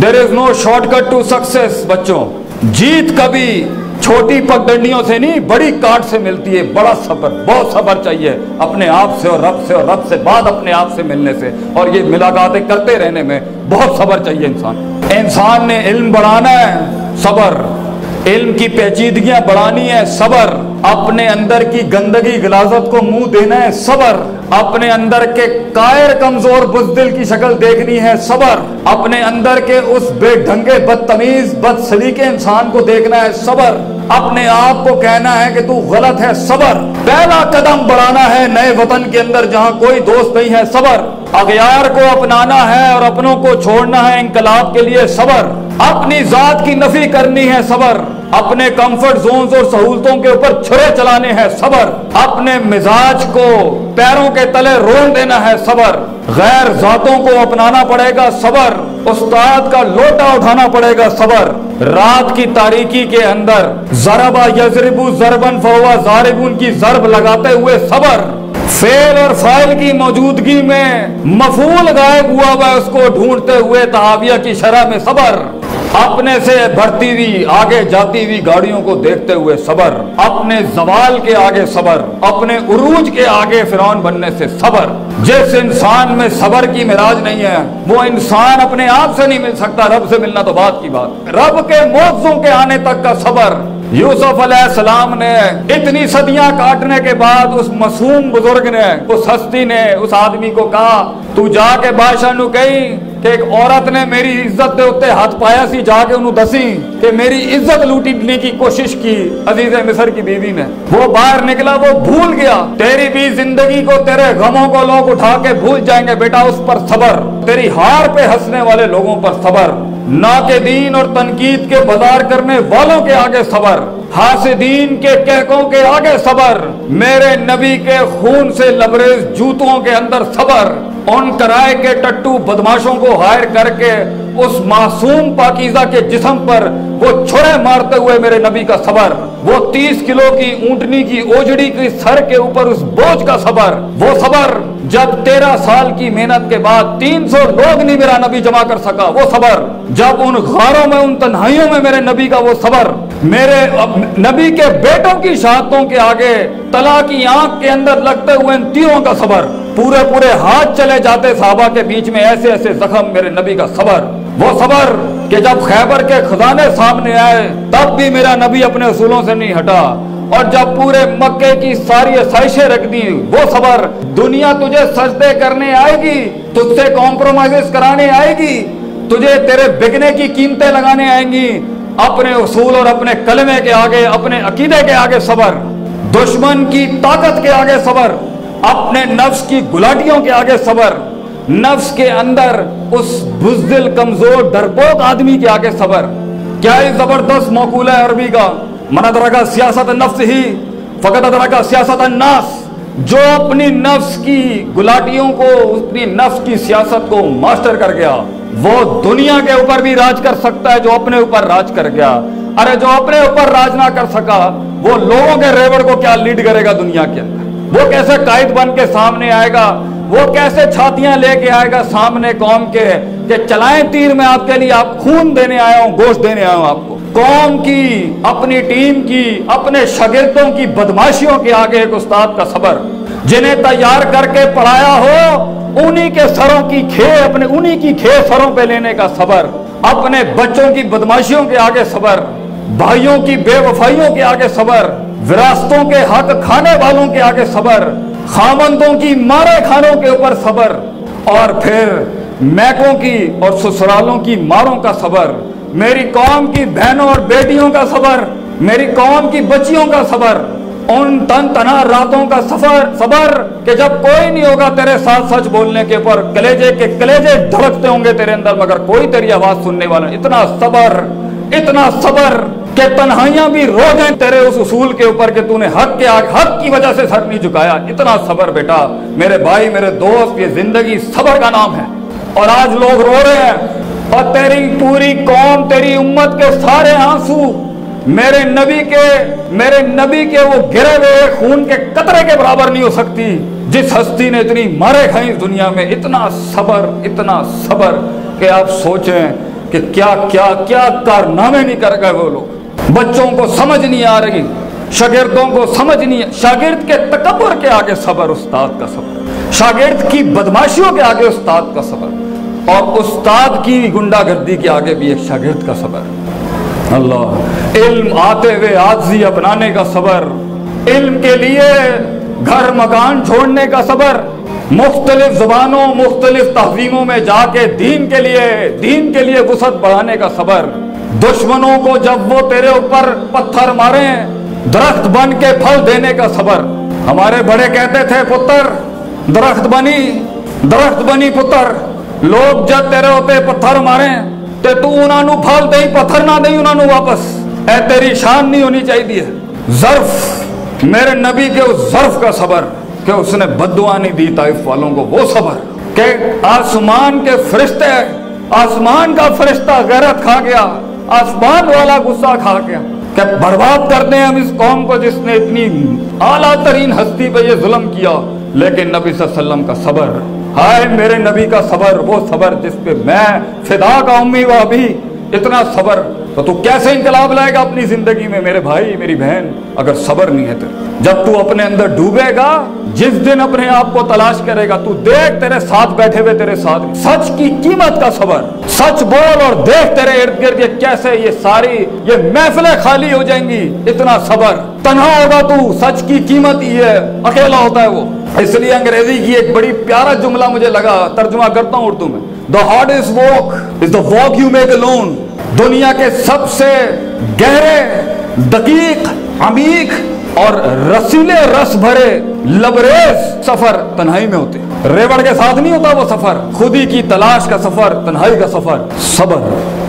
There is no shortcut to success बच्चों। जीत कभी छोटी पगडंडियों से नहीं, बड़ी काट से मिलती है। बड़ा सबर, बहुत सबर चाहिए अपने आप से और रब से और रब से बाद अपने आप से मिलने से। और ये मुलाकातें करते रहने में बहुत सबर चाहिए इंसान। इंसान ने इल्म बढ़ाना है, सबर। इल्म की पेचीदगियाँ बढ़ानी है सबर। अपने अंदर की गंदगी, गलाजत को मुँह देना है सबर। अपने अंदर के कायर कमज़ोर बुजदिल की शक्ल देखनी है सबर। अपने अंदर के उस बेढंगे, बदतमीज, बदसलीके इंसान को देखना है सबर। अपने आप को कहना है कि तू गलत है, सबर। पहला कदम बढ़ाना है नए वतन के अंदर, जहाँ कोई दोस्त नहीं है, सबर। अगयार को अपनाना है और अपनों को छोड़ना है, इनकलाब के लिए सबर। अपनी जात की नफी करनी है, सबर। अपने कंफर्ट जोन्स और सहूलतों के ऊपर छुरे चलाने हैं सबर। अपने मिजाज को पैरों के तले रोन देना है सबर। गैर जातों को अपनाना पड़ेगा सबर। उस्ताद का लोटा उठाना पड़ेगा सबर। रात की तारीकी के अंदर जरबा यजरिबू जरबन फवा जारिबुन की जरब लगाते हुए सबर। फेल और फ़ाइल की मौजूदगी में मफूल गायब हुआ हुआ उसको ढूंढते हुए तहाविया की शरह में सबर। अपने से बढ़ती हुई, आगे जाती हुई गाड़ियों को देखते हुए सबर। अपने जवाल के आगे सबर। अपने उरूज के आगे फिरौन बनने से सबर। जिस इंसान में सबर की मिराज नहीं है, वो इंसान अपने आप से नहीं मिल सकता। रब से मिलना तो बात की बात। रब के मोजों के आने तक का सबर। यूसुफ सलाम ने इतनी सदियाँ काटने के बाद उस मासूम बुज़ुर्ग ने, उस हस्ती ने, उस आदमी को कहा, तू जाके बादशाह नु कि एक औरत ने मेरी इज़्ज़त के उत्ते हाथ पाया सी, जाके उन्होंने दसी कि मेरी इज़्ज़त लूटने की कोशिश की अज़ीज़ मिसर की बीवी ने। वो बाहर निकला, वो भूल गया, तेरी भी ज़िंदगी को तेरे गमों को लोग उठा के भूल जाएँगे बेटा, उस पर सबर। तेरी हार पे हंसने वाले लोगों पर सबर। ना के दीन और तनकीद के बाज़ार करने वालों के आगे सबर। हासिदीन के कहकों के आगे सबर। मेरे नबी के खून से लबरेज जूतों के अंदर सबर। उन कराए के टट्टू बदमाशों को हायर करके उस मासूम पाकिजा के जिसम पर वो छुरे मारते हुए मेरे नबी का सबर, वो तीस किलो की ऊंटनी की ओजड़ी की सर के ऊपर उस बोझ का सबर, वो सबर जब तेरह साल की मेहनत के बाद तीन सौ लोग नहीं मेरा नबी जमा कर सका, वो सबर जब उन गारों में, उन तन्हाइयों में मेरे नबी का वो सबर, मेरे नबी के बेटों की शहादतों के आगे तला की आँख के अंदर लगते हुए इन तीरों का सबर पूरे पूरे हाथ चले जाते साहबा के बीच में ऐसे ऐसे जख्म मेरे नबी का सबर। वो सबर कि जब खैबर के खजाने सामने आए, तब भी मेरा नबी अपने असूलों से नहीं हटा। और जब पूरे मक्के की सारी आसाइशें रख दी, वो सबर, दुनिया तुझे सजदे करने आएगी, तुझसे कॉम्प्रोमाइज कराने आएगी, तुझे तेरे बिकने की कीमतें लगाने आएँगी। अपने उसूल और अपने कलमे के आगे, अपने अकीदे के आगे सबर, दुश्मन की ताकत के आगे सबर अपने नफ्स की गुलाटियों के आगे सबर, नफ्स के अंदर उस बुजदिल, कमज़ोर, डरपोक आदमी के आगे सबर। क्या ही ज़बरदस्त मौकूल है अरबी का? मनदरा का सियासत नफ्स ही, फकत अदरा का सियासत नास। जो अपनी नफ्स की गुलाटियों को, अपनी नफ्स की सियासत को मास्टर कर गया, वो दुनिया के ऊपर भी राज कर सकता है, जो अपने ऊपर राज कर गया। अरे जो अपने ऊपर राज ना कर सका, वो लोगों के रेवड़ को क्या लीड करेगा दुनिया के अंदर? वो कैसे कायद बन के सामने आएगा? वो कैसे छातियाँ लेके आएगा सामने कौम के? कि चलाएँ तीर, में आपके लिए आप खून देने आया हूँ, गोश्त देने आया हूँ आपको। कौम की, अपनी टीम की, अपने शागिर्दों की बदमाशियों के आगे एक उस्ताद का सबर। जिन्हें तैयार करके पढ़ाया हो, उन्हीं के सरों की खे अपने उन्हीं की खे सरों पे लेने का सबर। अपने बच्चों की बदमाशियों के आगे सबर। भाइयों की बेवफाइयों के आगे सबर। विरासतों के हक खाने वालों के आगे सबर, खामंदों की मारे खानों के ऊपर सबर, और फिर मैकों की और ससुरालों की मारों का सबर, मेरी कौम की बहनों और बेटियों का सबर, मेरी कौम की बच्चियों का सबर, उन तन तना रातों का सफ़र, सबर कि जब कोई नहीं होगा तेरे साथ सच बोलने के ऊपर, कलेजे के कलेजे धड़कते होंगे तेरे अंदर, मगर कोई तेरी आवाज़ सुनने वाला इतना सबर इतना सबर। कि तन्हाइयाँ भी रो जाए तेरे उस उसूल के ऊपर कि तूने हक के आग हक की वजह से सर नहीं झुकाया। इतना सबर बेटा, मेरे भाई, मेरे दोस्त, ये ज़िंदगी सबर का नाम है। और आज लोग रो रहे हैं, और तेरी पूरी कौम, तेरी उम्मत के सारे आँसू मेरे नबी के, मेरे नबी के वो गिरे हुए खून के कतरे के बराबर नहीं हो सकती। जिस हस्ती ने इतनी मारे खाई दुनिया में, इतना सबर इतना सबर कि आप सोचें कि क्या क्या क्या कारनामे नहीं कर गए वो लोग। बच्चों को समझ नहीं आ रही, शागिर्दों को समझ नहीं, शागिर्द के तकबर के आगे सबर उस्ताद का सबर, शागिर्द की बदमाशियों के आगे उस्ताद का सबर, और उस्ताद की गुंडागर्दी के आगे भी एक शागिर्द का सबर। अल्लाह, इल्म आते हुए आजी अपनाने का सबर, इल्म के लिए घर मकान छोड़ने का सबर, मुख्तलिफ़ जबानों, मुख्तलिफ़ तहजीमों में जाके दीन के लिए, दीन के लिए वसत बढ़ाने का सबर। दुश्मनों को जब वो तेरे ऊपर पत्थर मारे, दरख्त बन के फल देने का सबर। हमारे बड़े कहते थे, पुत्र, दरख्त बनी दरख्त बनी पुत्र। लोग जब तेरे ऊपर पत्थर मारे, ते तू उन्होंने फल दे, पत्थर ना दे उन्होंने वापस। ए तेरी शान नहीं होनी चाहिए। जर्फ, मेरे नबी के उस जर्फ का सबर, कि उसने बदुआ नहीं दी ताइफ वालों को, वो सबर। के आसमान के फरिश्ते, आसमान का फरिश्ता गैरत खा गया। आसमान वाला गुस्सा खा गया। क्या बर्बाद कर हैं हम इस कौम को जिसने इतनी आला तरीन हस्ती पर यह जुल्म किया? लेकिन नबी वसल्लम का सबर, हाय मेरे नबी का सबर, वो सबर जिसपे मैं फिदा का उम्मी वह अभी इतना सबर तो तू कैसे इंकलाब लाएगा अपनी ज़िंदगी में, मेरे भाई, मेरी बहन? अगर सबर नहीं है तेरे। जब तू अपने अंदर डूबेगा, जिस दिन अपने आप को तलाश करेगा, तू देख तेरे साथ बैठे हुए तेरे साथ। सच की कीमत का सबर। सच बोल और देख तेरे इर्द गिर्द ये कैसे ये सारी, ये महफिलें खाली हो जाएँगी। इतना सबर। तनहा होगा तू। सच की कीमत ही है। अकेला होता है वो। इसलिए अंग्रेज़ी की एक बड़ी प्यारा जुमला मुझे लगा। तर्जुमा करता हूँ उर्दू में। The hardest walk is the walk you make alone दुनिया के सबसे गहरे, दकीक, अमीक और रसीले रस भरे लबरेज सफ़र तन्हाई में होते रेवड़ के साथ नहीं होता वो सफ़र, खुदी की तलाश का सफ़र, तनहाई का सफ़र, सबर।